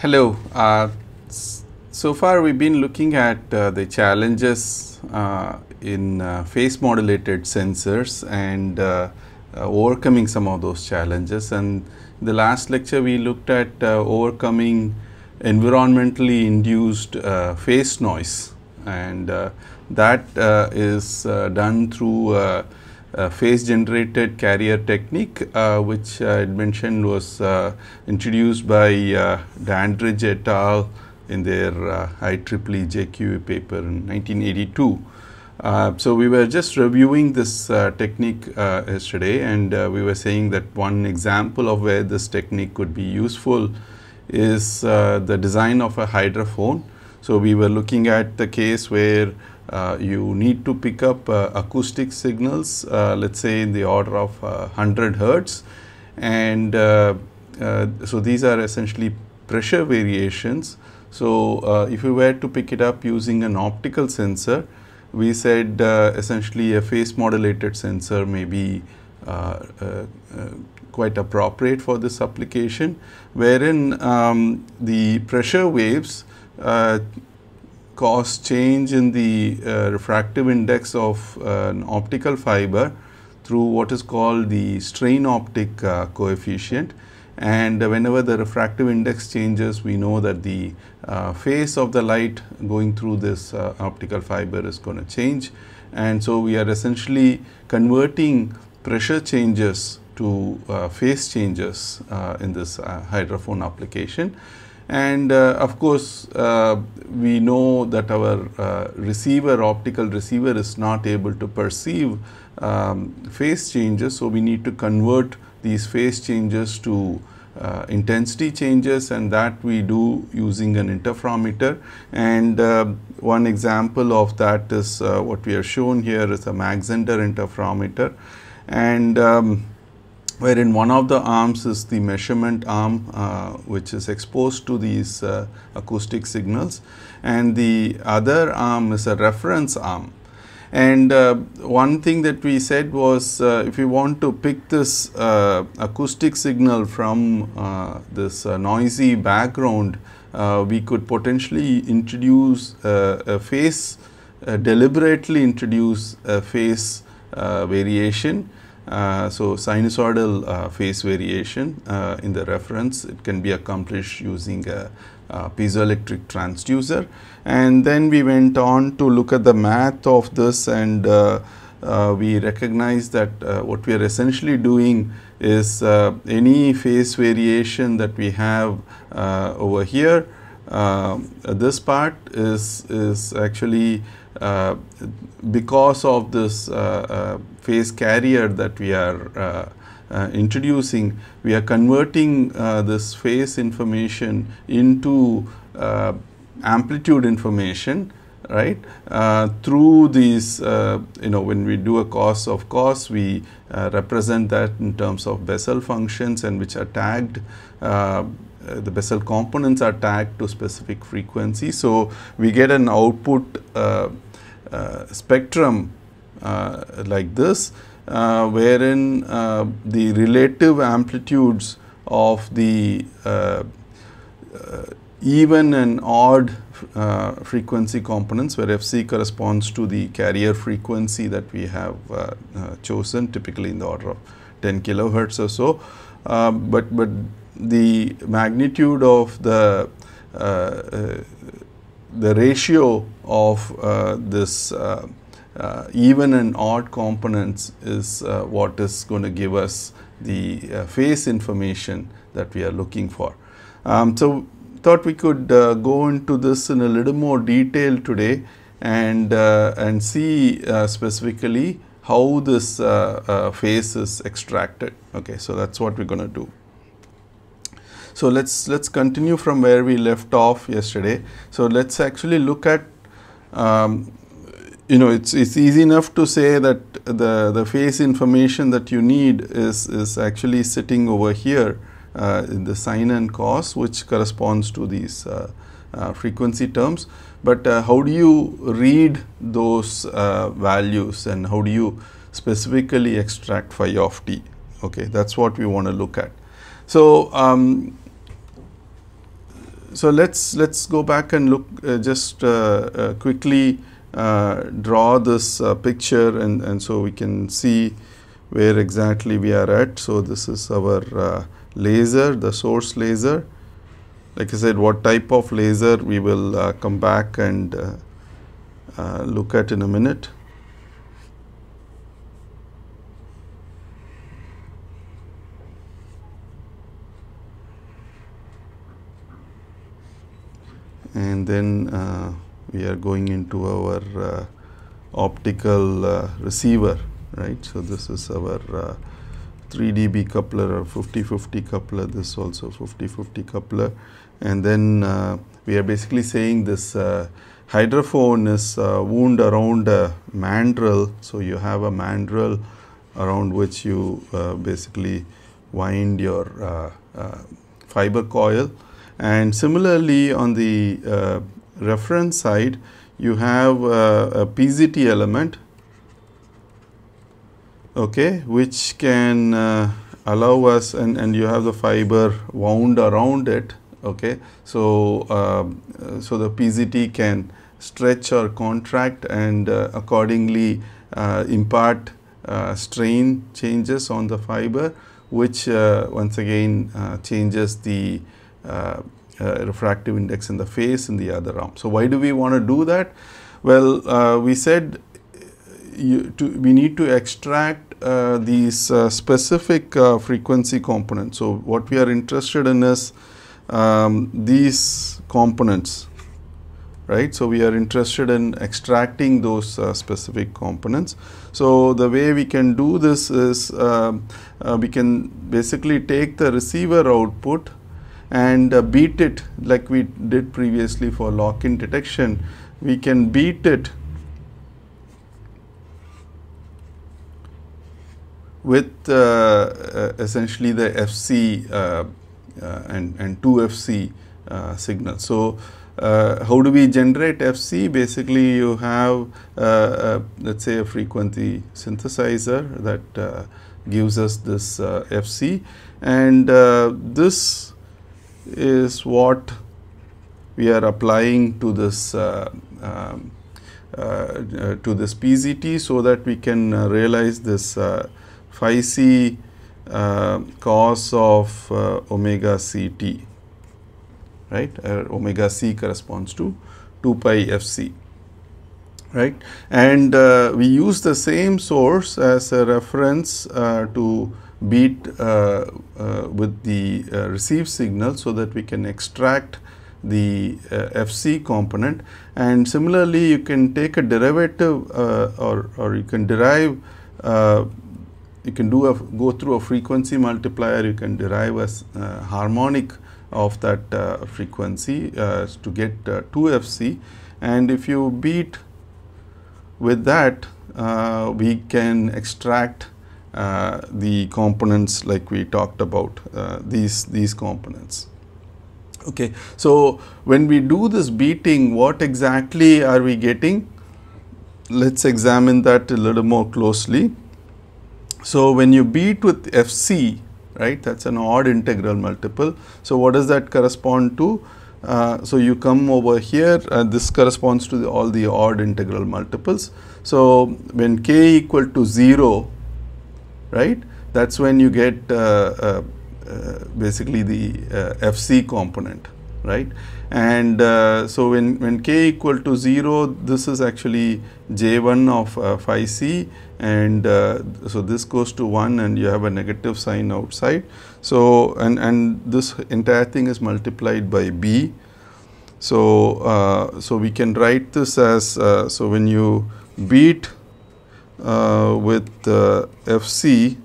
Hello. Uh, so far we've been looking at uh, the challenges uh, in uh, phase modulated sensors and uh, uh, overcoming some of those challenges and the last lecture we looked at overcoming environmentally induced phase noise and that is done through uh, phase generated carrier technique uh, which I had mentioned was uh, introduced by uh, Dandridge et al. in their uh, IEEE JQ paper in 1982. Uh, so, we were just reviewing this uh, technique yesterday and we were saying that one example of where this technique could be useful is the design of a hydrophone. So, we were looking at the case where uh, Uh, you need to pick up uh, acoustic signals, uh, let's say in the order of uh, 100 hertz. And uh, so these are essentially pressure variations. So if you were to pick it up using an optical sensor, we said essentially a phase modulated sensor may be quite appropriate for this application, wherein um, the pressure waves uh, cause change in the uh, refractive index of uh, an optical fiber through what is called the strain optic uh, coefficient. And whenever the refractive index changes we know that the uh, phase of the light going through this uh, optical fiber is going to change. And so we are essentially converting pressure changes to uh, phase changes in this hydrophone application and uh, of course, uh, we know that our uh, receiver, optical receiver is not able to perceive um, phase changes. So, we need to convert these phase changes to uh, intensity changes and that we do using an interferometer and uh, one example of that is uh, what we are shown here is a Mach Zehnder interferometer and um, wherein one of the arms is the measurement arm uh, which is exposed to these uh, acoustic signals and the other arm is a reference arm. And uh, one thing that we said was uh, if we want to pick this uh, acoustic signal from uh, this noisy background, we could potentially introduce a phase, deliberately introduce a phase variation so, sinusoidal uh, phase variation uh, in the reference it can be accomplished using a, a, piezoelectric transducer. And then we went on to look at the math of this and uh, uh, we recognize that what we are essentially doing is any phase variation that we have over here this part is is actually uh, because of this uh, uh, phase carrier that we are introducing, we are converting this phase information into amplitude information right? Uh, through these uh, you know when we do a cos of cos we uh, represent that in terms of Bessel functions and which are tagged the Bessel components are tagged to specific frequency. So we get an output uh, spectrum uh, like this uh, wherein the relative amplitudes of the even and odd uh, frequency components where Fc corresponds to the carrier frequency that we have uh, uh, chosen typically in the order of 10 kilohertz or so. but, but the magnitude of the the ratio of uh, this uh, uh, even and odd components is what is going to give us the phase information that we are looking for. Um, so, thought we could go into this in a little more detail today and, and see specifically how this phase is extracted. Okay, so that's what we're going to do. So let's let's continue from where we left off yesterday. So let's actually look at um, you know it's it's easy enough to say that the the phase information that you need is is actually sitting over here uh, in the sine and cos which corresponds to these uh, uh, frequency terms. But uh, how do you read those uh, values and how do you specifically extract phi of t? Okay that's what we want to look at. So um, so let's let's go back and look uh, just uh, uh, quickly uh, draw this uh, picture and and so we can see where exactly we are at. So this is our laser the source laser. Like I said what type of laser we will come back and look at in a minute and then uh, we are going into our uh, optical uh, receiver right. So, this is our uh, 3 dB coupler or 50 50 coupler this also 50 50 coupler and then uh, we are basically saying this uh, hydrophone is wound around a mandrel. So, you have a mandrel around which you basically wind your fiber coil and similarly, on the uh, reference side, you have uh, a PZT element, okay, which can uh, allow us and, and you have the fiber wound around it. Okay. So, uh, so the PZT can stretch or contract and uh, accordingly uh, impart strain changes on the fiber which once again changes the uh, uh, refractive index in the face in the other arm. So, why do we want to do that? Well, uh, we said to, we need to extract uh, these uh, specific uh, frequency components. So, what we are interested in is um, these components, right. So, we are interested in extracting those specific components. So, the way we can do this is um, we can basically take the receiver output and uh, beat it like we did previously for lock-in detection. We can beat it with uh, uh, essentially the FC uh, uh, and, and 2FC uh, signal. So, how do we generate FC? Basically, you have let us say a frequency synthesizer that gives us this FC and this is what we are applying to this uh, um, uh, to this PZT so that we can uh, realize this phi c cos of omega ct right? Omega c corresponds to 2 pi f c right? And uh, we use the same source as a reference uh, to beat uh, uh, with the uh, received signal so that we can extract the FC component. And similarly you can take a derivative or, or you can derive you can do a go through a frequency multiplier. You can derive a uh, harmonic of that uh, frequency uh, to get 2fc and if you beat with that we can extract uh, the components like we talked about uh, these these components. Okay so when we do this beating what exactly are we getting? Let's examine that a little more closely. So when you beat with fc right that's an odd integral multiple. So what does that correspond to? Uh, so you come over here uh, this corresponds to the, all the odd integral multiples. So when k equal to 0 right that is when you get uh, uh, uh, basically the FC component right and so when, when k equal to 0 this is actually j1 of phi c and uh, so this goes to 1 and you have a negative sign outside. So, and, and this entire thing is multiplied by b. So, uh, so we can write this as, uh, so when you beat uh, with uh, Fc,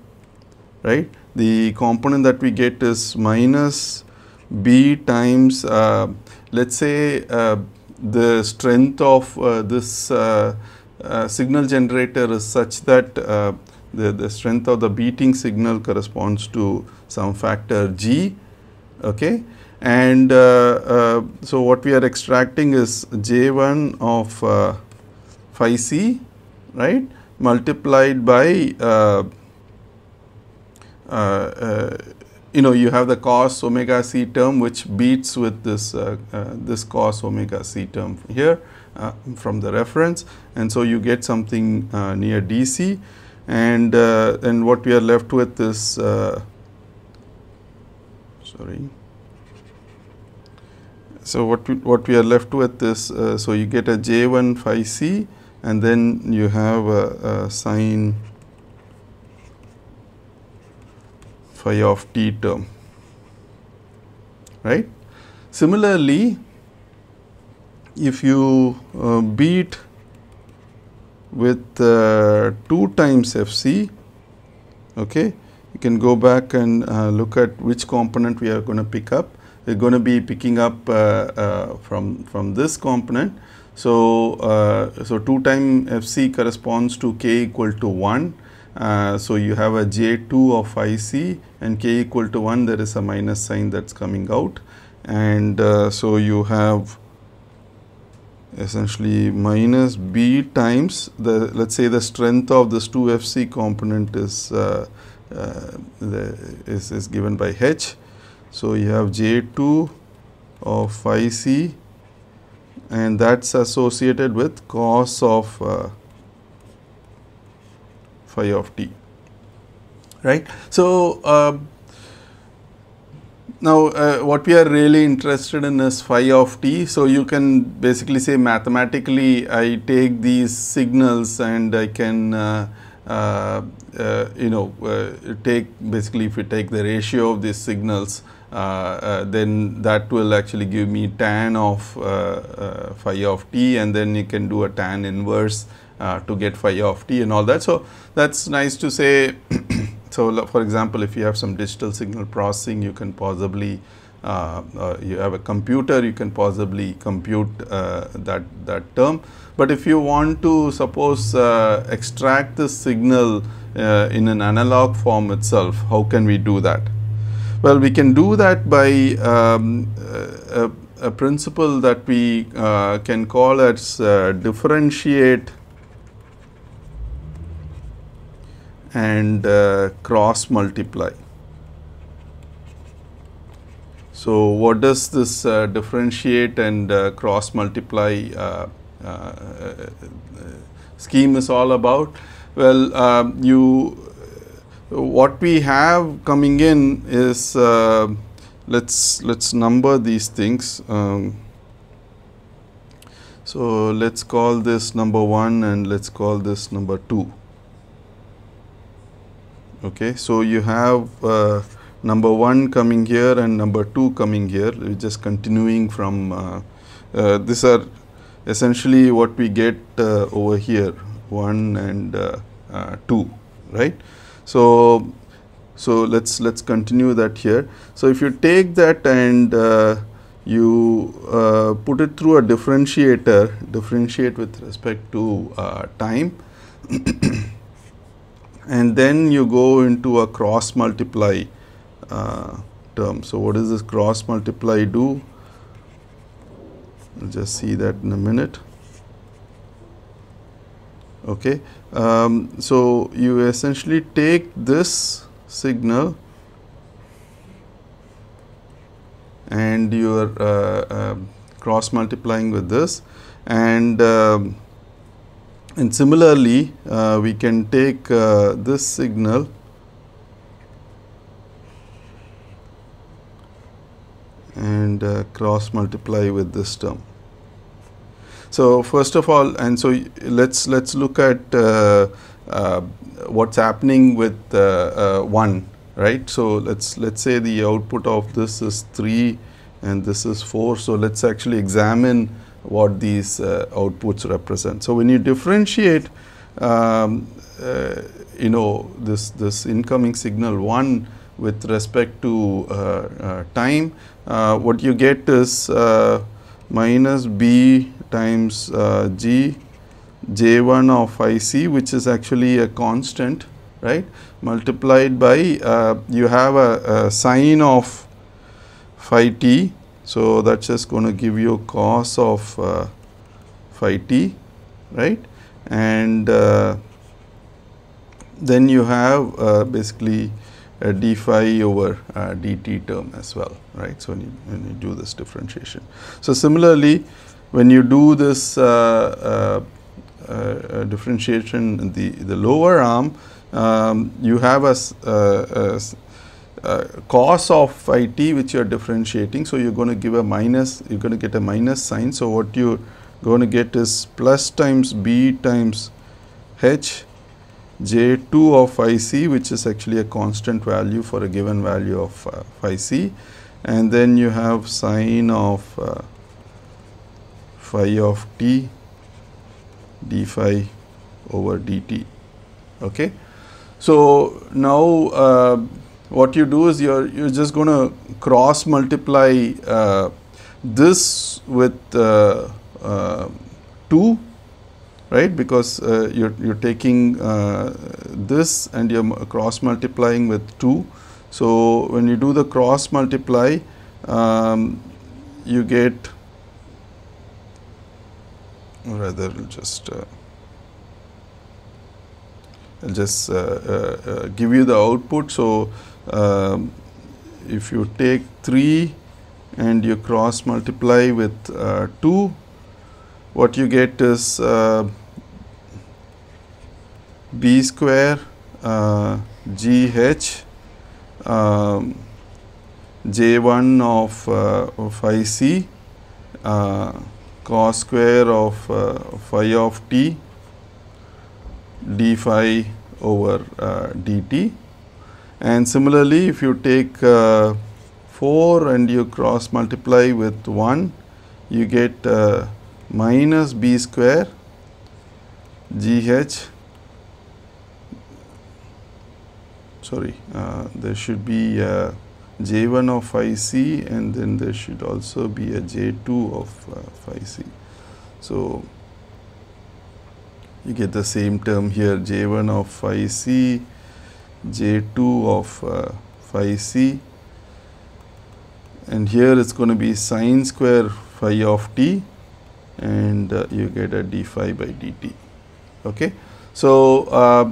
right, the component that we get is minus B times, uh, let us say uh, the strength of uh, this uh, signal generator is such that the, the strength of the beating signal corresponds to some factor G, okay. And so what we are extracting is J1 of phi C, right multiplied by uh, uh, uh, you know you have the cos omega c term which beats with this uh, uh, this cos omega c term here uh, from the reference. And so you get something uh, near dc. And uh, and what we are left with is uh, sorry. So what we, what we are left with is so you get a j1 phi c and then you have a, sine phi of t term right. Similarly, if you uh, beat with uh, 2 times f c okay you can go back and uh, look at which component we are going to pick up we are going to be picking up uh, uh, from from this component so uh, so 2 time f c corresponds to k equal to 1 uh, so you have a J2 of phi C and k equal to 1 there is a minus sign that is coming out and uh, so you have essentially minus B times the let us say the strength of this 2 FC component is, uh, uh, the, is, is given by H. So you have J2 of phi C and that is associated with cos of uh, phi of t right. So, uh, now uh, what we are really interested in is phi of t. So, you can basically say mathematically I take these signals and I can uh, uh, uh you know uh, take basically if you take the ratio of these signals then that will actually give me tan of phi of t and then you can do a tan inverse uh, to get phi of t and all that. So, that is nice to say. so, for example, if you have some digital signal processing, you can possibly uh, uh, you have a computer, you can possibly compute uh, that that term. But if you want to suppose uh, extract the signal uh, in an analog form itself, how can we do that? Well, we can do that by um, a, a, principle that we can call as differentiate and uh, cross multiply. So, what does this uh, differentiate and uh, cross multiply uh, uh, uh, scheme is all about? Well, um, you what we have coming in is let's let's number these things. Um, so, let's call this number 1 and let's call this number 2 okay so you have uh, number 1 coming here and number 2 coming here. We're just continuing from uh, uh, these are essentially what we get uh, over here. 1 and uh, uh, 2 right so so let's let's continue that here so if you take that and uh, you uh, put it through a differentiator differentiate with respect to uh, time and then you go into a cross multiply uh, term. So, what does this cross multiply do? We'll just see that in a minute. Okay. Um, so, you essentially take this signal and you are uh, uh, cross multiplying with this and um, and similarly, uh, we can take uh, this signal and uh, cross multiply with this term. So, first of all and so let's let's look at uh, uh, what's happening with uh, 1 right. So, let's let's say the output of this is 3 and this is 4. So, let's actually examine what these outputs represent. So, when you differentiate um, you know this this incoming signal 1 with respect to uh, uh time uh, what you get is minus b times g j1 of phi c which is actually a constant right multiplied by you have a, a sine of phi t so, that is just going to give you cos of uh, phi t right and uh, then you have uh, basically a d phi over uh, dt term as well, right? So, when you, when you do this differentiation. So, similarly, when you do this uh, uh, uh differentiation in the, the lower arm, um, you have a, a, a, cos of phi t which you are differentiating. So, you are going to give a minus, you are going to get a minus sign. So, what you are going to get is plus times b times h j 2 of phi c which is actually a constant value for a given value of uh, phi c and then you have sine of uh, phi of t d phi over dt. Okay. So, now uh, what you do is you are you are just going to cross multiply uh, this with uh, uh, 2 right because uh, you're, you're taking uh, this and you're cross multiplying with 2. So, when you do the cross multiply um, you get rather just uh, just uh, uh, uh, give you the output. So, um, if you take 3 and you cross multiply with 2 what you get is b square uh, g h um, j 1 of, uh, of phi c uh, cos square of uh, phi of t d phi over uh, dt. And similarly if you take 4 and you cross multiply with 1 you get minus b square gh sorry uh, there should be j1 of phi c and then there should also be a j2 of uh, phi c. So, you get the same term here j1 of phi c, j2 of uh, phi c and here it is going to be sine square phi of t and uh, you get a d phi by dt. Okay. So, uh,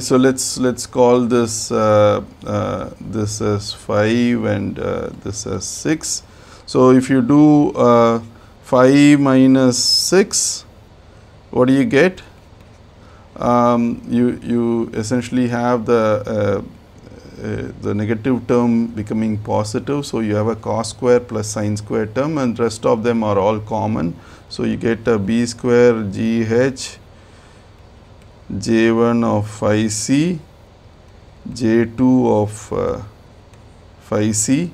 so let's let's call this uh, uh this as 5 and uh, this as 6. So, if you do uh, 5 minus 6 what do you get? Um, you you essentially have the uh, the negative term becoming positive. So, you have a cos square plus sine square term and rest of them are all common. So, you get a b square g h j 1 of phi c j 2 of uh, phi c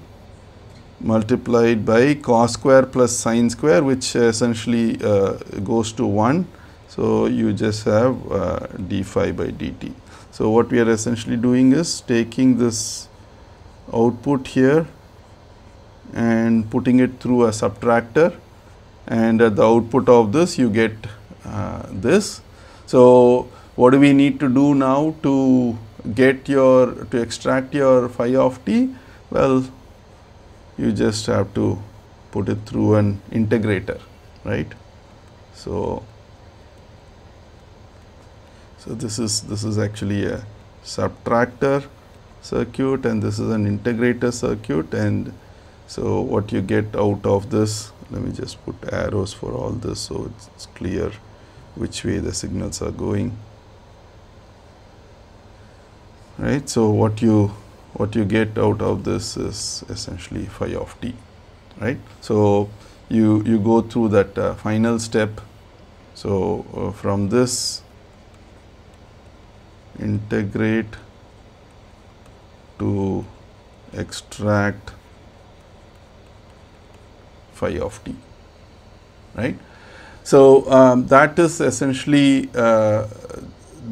multiplied by cos square plus sine square which essentially uh, goes to 1. So, you just have uh, d phi by dt. So, what we are essentially doing is taking this output here and putting it through a subtractor and at the output of this you get uh, this. So, what do we need to do now to get your to extract your phi of t? Well, you just have to put it through an integrator, right. So, so, this is this is actually a subtractor circuit and this is an integrator circuit and so what you get out of this let me just put arrows for all this so it's clear which way the signals are going right? So what you what you get out of this is essentially phi of t right? So you you go through that uh, final step. So uh, from this integrate to extract phi of t right. So, um, that is essentially uh,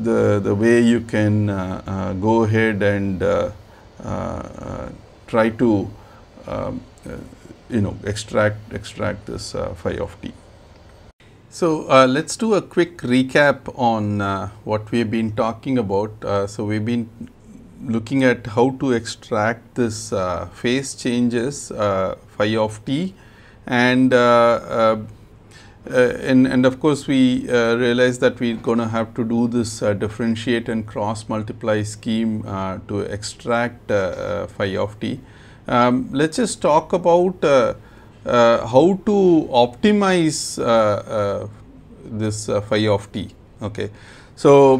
the, the way you can uh, uh, go ahead and uh, try to um, you know extract extract this phi of t. So, uh, let us do a quick recap on uh, what we have been talking about. Uh, so, we have been looking at how to extract this phase changes phi of t and Uh, and, and of course, we uh, realize that we're going to have to do this uh, differentiate and cross multiply scheme uh, to extract uh, uh, phi of t. Um, let us just talk about how to optimize this phi of t. Okay. So,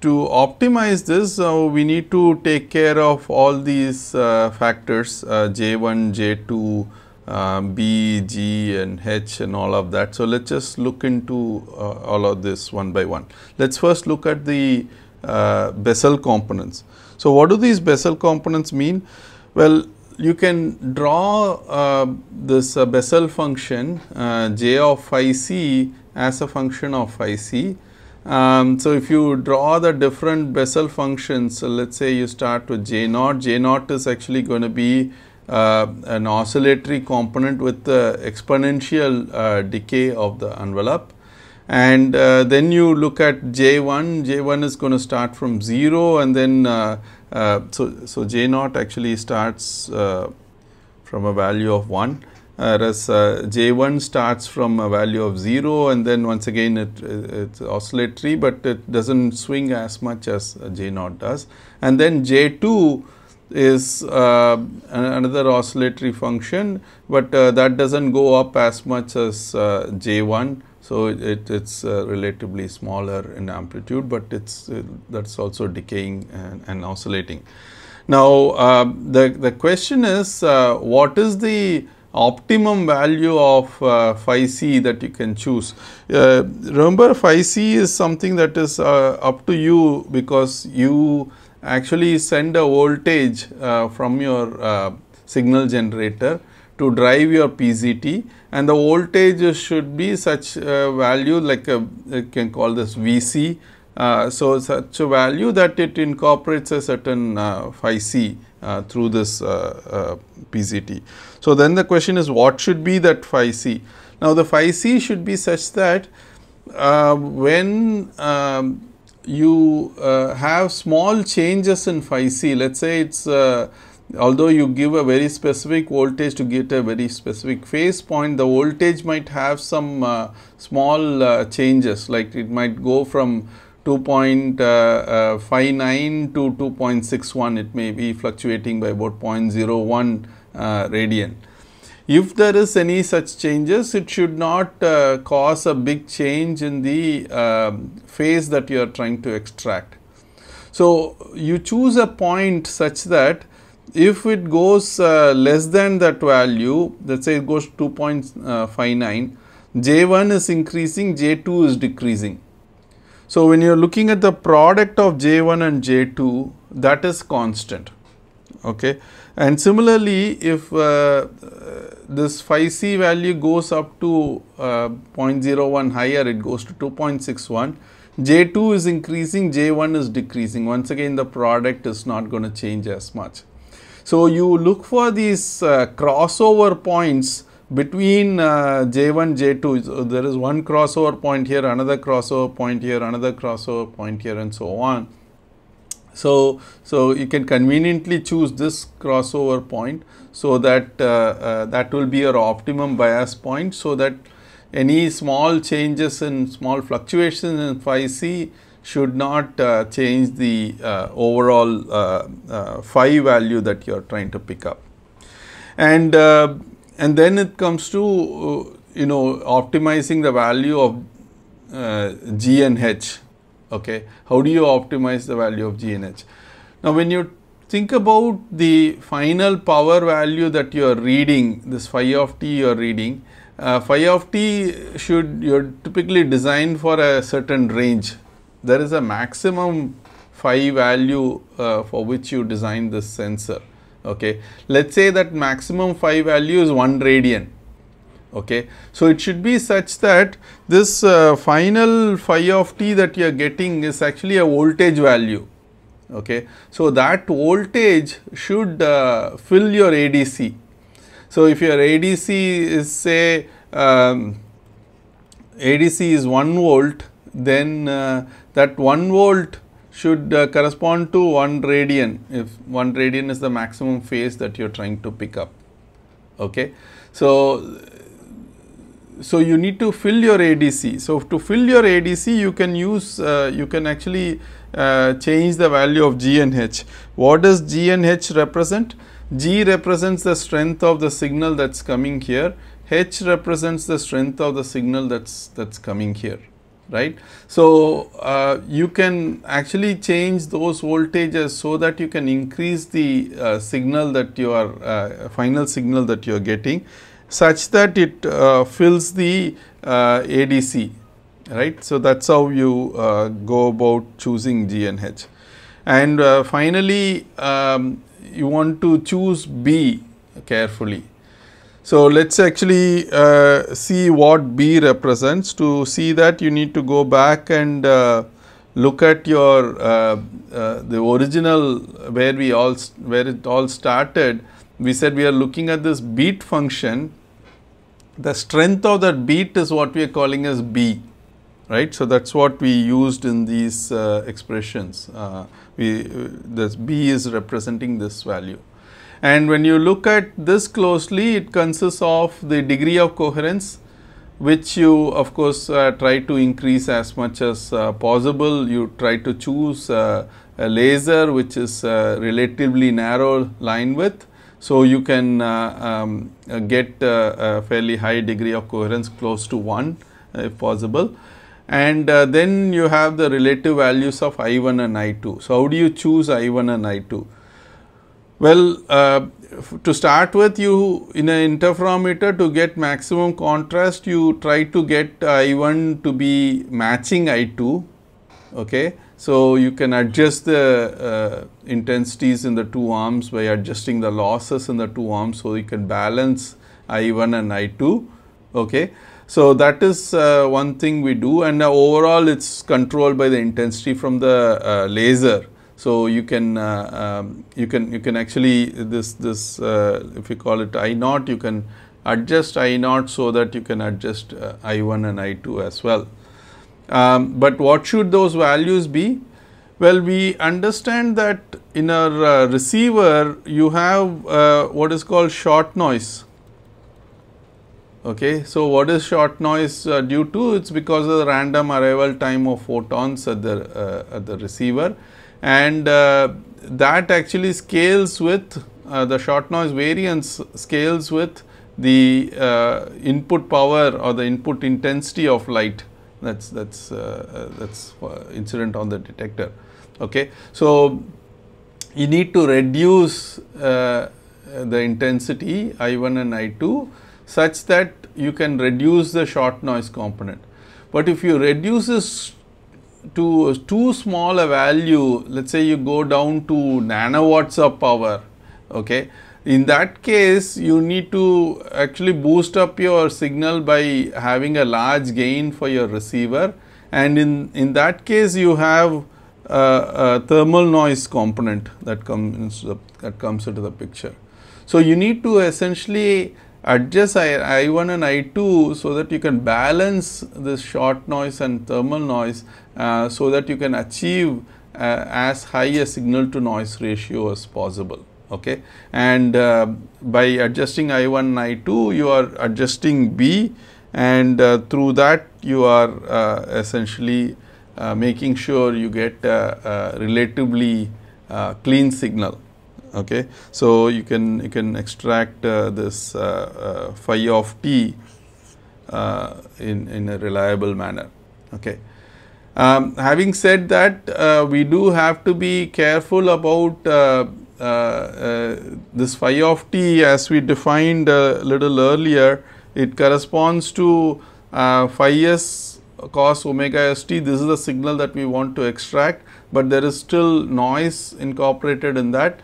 to optimize this we need to take care of all these factors j1, j2, uh, B, G and H and all of that. So, let us just look into uh, all of this one by one. Let us first look at the uh, Bessel components. So, what do these Bessel components mean? Well, you can draw uh, this uh, Bessel function uh, j of phi c as a function of phi c. Um, so, if you draw the different Bessel functions, so let us say you start with j naught, j naught is actually going to be uh, an oscillatory component with the exponential uh, decay of the envelope. And uh, then you look at J1, J1 is going to start from 0 and then uh, uh, so, so J0 actually starts uh, from a value of 1 whereas J1 starts from a value of 0 and then once again it, it's oscillatory but it doesn't swing as much as J0 does. And then J2 is uh, another oscillatory function, but uh, that does not go up as much as uh, J1. So, it is uh, relatively smaller in amplitude, but it is uh, that is also decaying and, and oscillating. Now, uh, the, the question is what is the optimum value of uh, phi c that you can choose. Remember phi c is something that is up to you because you actually send a voltage uh, from your uh, signal generator to drive your PZT and the voltage should be such value like a, you can call this VC. Uh, so, such a value that it incorporates a certain uh, phi c uh, through this uh, PZT. So, then the question is what should be that phi c? Now, the phi c should be such that when um, you uh, have small changes in phi c. Let us say it is uh, although you give a very specific voltage to get a very specific phase point, the voltage might have some uh, small uh, changes like it might go from 2.59 uh, uh, to 2.61, it may be fluctuating by about 0.01 radian. If there is any such changes, it should not uh, cause a big change in the uh, phase that you are trying to extract. So, you choose a point such that if it goes uh, less than that value, let us say it goes 2.59, J1 is increasing, J2 is decreasing. So, when you are looking at the product of J1 and J2, that is constant. Okay. And similarly, if uh, this phi c value goes up to uh, 0.01 higher, it goes to 2.61. J2 is increasing, J1 is decreasing. Once again, the product is not going to change as much. So, you look for these uh, crossover points between uh, J1, J2. So, there is one crossover point here, another crossover point here, another crossover point here and so on. So, so you can conveniently choose this crossover point so that uh, uh, that will be your optimum bias point so that any small changes in small fluctuations in phi c should not uh, change the uh, overall uh, uh, phi value that you are trying to pick up. And, and then it comes to you know optimizing the value of G and H okay. How do you optimize the value of G and H? Now, when you think about the final power value that you are reading, this phi of t you are reading, uh, phi of t should you are typically designed for a certain range. There is a maximum phi value uh, for which you design this sensor. Okay. Let us say that maximum phi value is 1 radian Okay. So, it should be such that this uh, final phi of t that you are getting is actually a voltage value. Okay. So, that voltage should uh, fill your ADC. So, if your ADC is say um, ADC is 1 volt, then uh, that 1 volt should uh, correspond to 1 radian if 1 radian is the maximum phase that you are trying to pick up. Okay. So, so you need to fill your ADC. So to fill your ADC, you can use, uh, you can actually uh, change the value of G and H. What does G and H represent? G represents the strength of the signal that's coming here. H represents the strength of the signal that's that's coming here right. So, uh, you can actually change those voltages so that you can increase the uh, signal that you are uh, final signal that you are getting such that it uh, fills the uh, ADC right. So, that is how you uh, go about choosing G and H. And finally, um, you want to choose B carefully so, let us actually uh, see what B represents. To see that you need to go back and uh, look at your uh, uh the original where we all where it all started. We said we are looking at this beat function. The strength of that beat is what we are calling as B, right. So, that is what we used in these uh, expressions. Uh, we this B is representing this value. And when you look at this closely, it consists of the degree of coherence, which you of course uh, try to increase as much as uh, possible. You try to choose uh, a laser which is uh, relatively narrow line width. So, you can uh, um, uh, get a fairly high degree of coherence close to 1 if possible. And then you have the relative values of I1 and I2. So, how do you choose I1 and I2? Well, uh, to start with you in an interferometer to get maximum contrast you try to get I1 to be matching I2. Okay. So, you can adjust the uh, intensities in the two arms by adjusting the losses in the two arms. So, you can balance I1 and I2. Okay. So, that is uh, one thing we do and uh, overall it is controlled by the intensity from the uh, laser. So, you can uh, um, you can you can actually this this uh, if you call it I naught you can adjust I naught so that you can adjust uh, I 1 and I 2 as well. Um, but what should those values be? Well, we understand that in a uh, receiver you have uh, what is called shot noise. Okay. So, what is shot noise uh, due to? It is because of the random arrival time of photons at the at the receiver and uh, that actually scales with uh, the shot noise variance scales with the uh, input power or the input intensity of light that's that's uh, that's incident on the detector okay so you need to reduce uh, the intensity i1 and i2 such that you can reduce the shot noise component but if you reduce this to too small a value, let us say you go down to nanowatts of power, okay. In that case, you need to actually boost up your signal by having a large gain for your receiver and in, in that case you have a, thermal noise component that comes, that comes into the picture. So, you need to essentially adjust I, I1 and I2 so that you can balance this shot noise and thermal noise uh, so that you can achieve uh, as high a signal to noise ratio as possible. Okay. And uh, by adjusting I1 I2 you are adjusting B and uh, through that you are uh, essentially uh, making sure you get a, a relatively clean signal okay. So, you can you can extract uh, this uh, uh, phi of t uh, in, in a reliable manner. Okay. Um, having said that, uh, we do have to be careful about uh, this phi of t as we defined a little earlier, it corresponds to phi s cos omega st. This is the signal that we want to extract, but there is still noise incorporated in that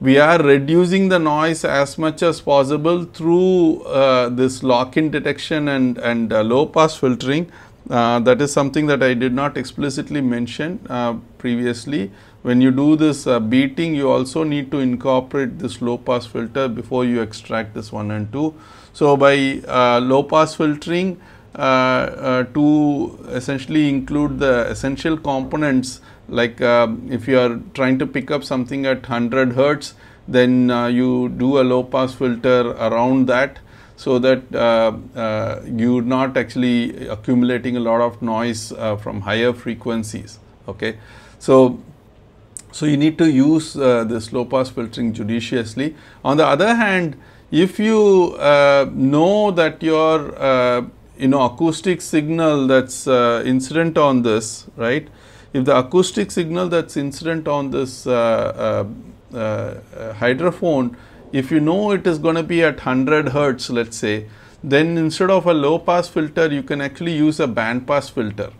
we are reducing the noise as much as possible through uh, this lock-in detection and, and uh, low pass filtering. Uh, that is something that I did not explicitly mention uh, previously. When you do this uh, beating, you also need to incorporate this low pass filter before you extract this 1 and 2. So, by uh, low pass filtering to essentially include the essential components like uh, if you are trying to pick up something at 100 hertz then uh, you do a low pass filter around that so that uh, uh, you're not actually accumulating a lot of noise uh, from higher frequencies. Okay, so so you need to use uh, this low pass filtering judiciously. On the other hand, if you uh, know that your uh, you know acoustic signal that's uh, incident on this, right? If the acoustic signal that's incident on this uh, uh, hydrophone, if you know it is going to be at 100 hertz, let's say, then instead of a low pass filter, you can actually use a band pass filter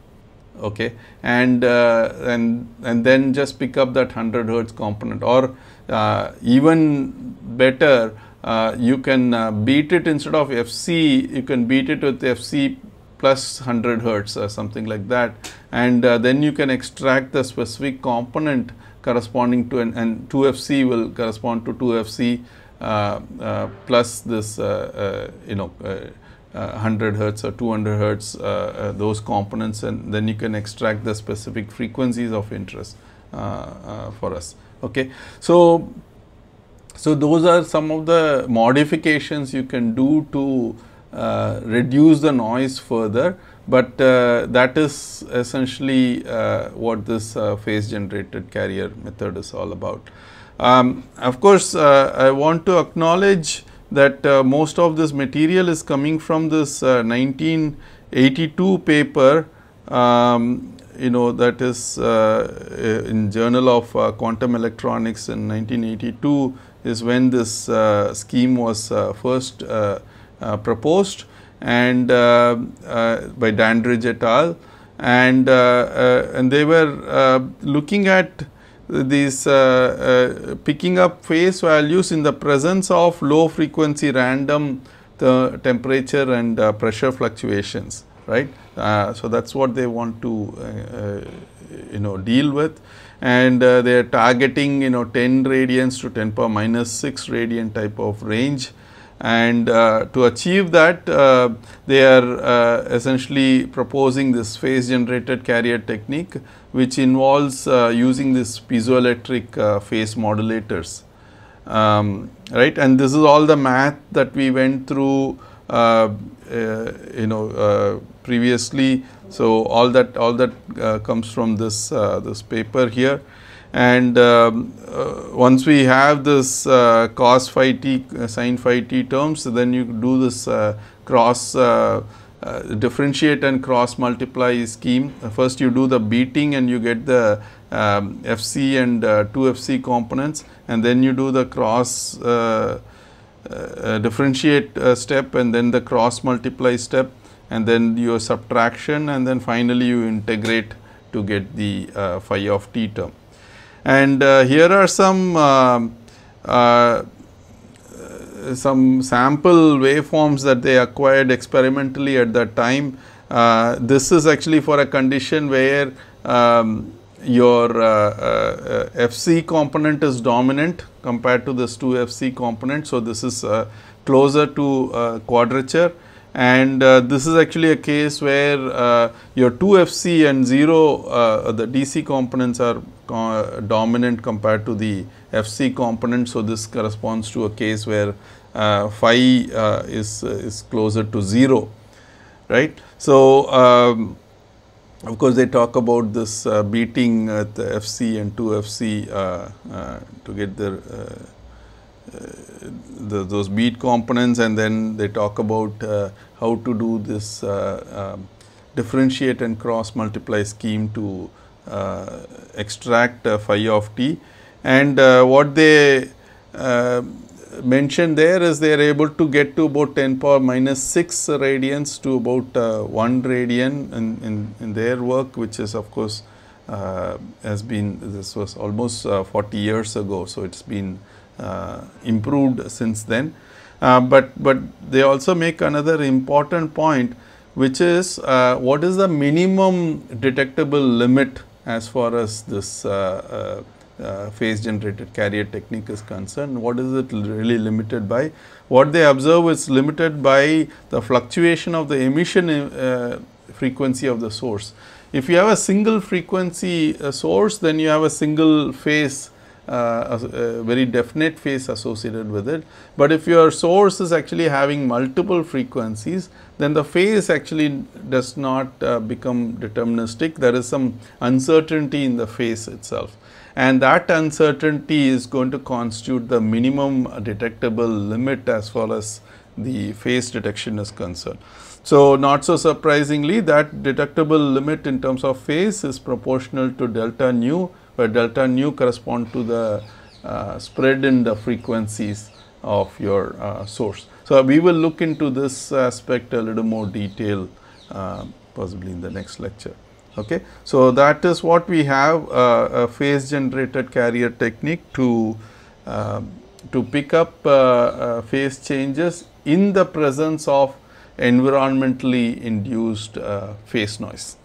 okay? And uh, and and then just pick up that 100 hertz component. Or uh, even better uh, you can uh, beat it instead of fc you can beat it with fc plus 100 hertz or something like that. And uh, then you can extract the specific component corresponding to an, and 2fc will correspond to 2fc uh, plus this you know 100 hertz or 200 hertz uh, uh, those components and then you can extract the specific frequencies of interest uh, for us okay so so those are some of the modifications you can do to uh, reduce the noise further but uh, that is essentially uh, what this phase generated carrier method is all about. Um, of course, I want to acknowledge that uh, most of this material is coming from this uh, 1982 paper um, you know that is uh, in journal of uh, quantum electronics in 1982 is when this uh, scheme was uh, first proposed and by Dandridge et al. And and they were looking at these uh, uh, picking up phase values in the presence of low frequency random the temperature and uh, pressure fluctuations right. so, that is what they want to you know deal with and they are targeting you know 10 radians to 10 power minus 6 radian type of range and uh, to achieve that uh, they are uh, essentially proposing this phase generated carrier technique which involves uh, using this piezoelectric uh, phase modulators. Um, right? And this is all the math that we went through uh, you know previously. So all that all that comes from this this paper here and um, uh, once we have this uh, cos phi t uh, sin phi t terms then you do this uh, cross uh, uh, differentiate and cross multiply scheme. First you do the beating and you get the um, fc and 2fc components. And then you do the cross differentiate step and then the cross multiply step and then your subtraction. And then finally you integrate to get the phi of t term and uh, here are some um, uh, some sample waveforms that they acquired experimentally at that time. Uh, this is actually for a condition where um, your uh, uh, FC component is dominant compared to this 2 FC component. So, this is uh, closer to quadrature and uh, this is actually a case where uh, your 2FC and 0 uh, the DC components are uh, dominant compared to the FC component. So, this corresponds to a case where uh, phi uh, is, is closer to 0 right. So, um, of course, they talk about this beating at the FC and 2FC to get the the, those beat components and then they talk about uh, how to do this uh, um, differentiate and cross multiply scheme to uh, extract phi of t and uh, what they uh, mentioned there is they are able to get to about 10 power minus 6 radians to about uh, 1 radian in, in, in, their work which is of course has been this was almost 40 years ago so it's been uh, improved since then. Uh, but, but they also make another important point which is uh, what is the minimum detectable limit as far as this uh, uh, phase generated carrier technique is concerned. What is it really limited by? What they observe is limited by the fluctuation of the emission uh, frequency of the source. If you have a single frequency source, then you have a single phase uh, a, a, very definite phase associated with it. But if your source is actually having multiple frequencies, then the phase actually does not uh, become deterministic. There is some uncertainty in the phase itself. And that uncertainty is going to constitute the minimum detectable limit as far as the phase detection is concerned. So, not so surprisingly that detectable limit in terms of phase is proportional to delta nu where delta nu correspond to the uh, spread in the frequencies of your uh, source. So, we will look into this aspect a little more detail uh, possibly in the next lecture. Okay. So, that is what we have uh, a phase generated carrier technique to um, to pick up uh, uh, phase changes in the presence of environmentally induced phase noise.